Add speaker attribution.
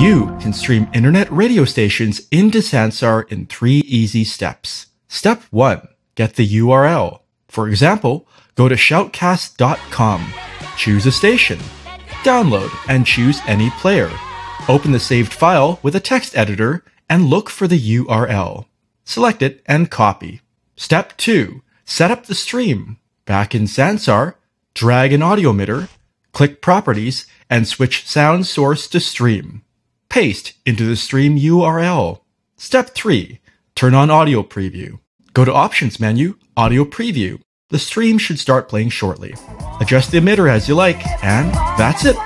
Speaker 1: You can stream internet radio stations into Sansar in three easy steps. Step 1. Get the URL. For example, go to shoutcast.com, choose a station, download and choose any player. Open the saved file with a text editor and look for the URL. Select it and copy. Step 2. Set up the stream. Back in Sansar, drag an audio emitter, click Properties, and switch sound source to stream. Paste into the stream URL. Step 3. Turn on audio preview. Go to Options menu, Audio Preview. The stream should start playing shortly. Adjust the emitter as you like, and that's it.